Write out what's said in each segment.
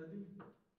nothing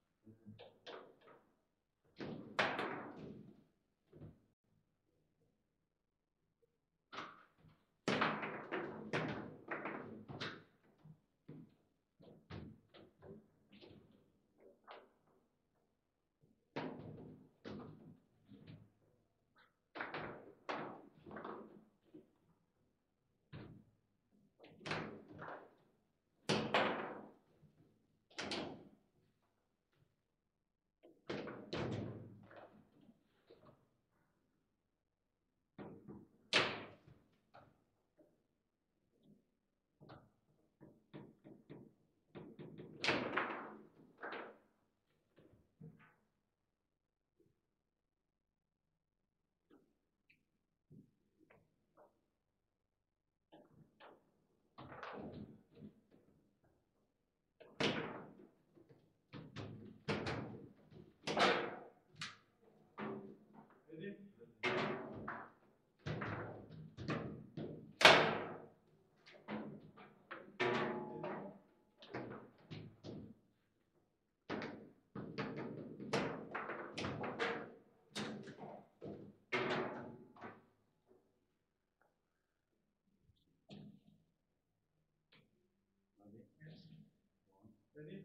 Yes. Any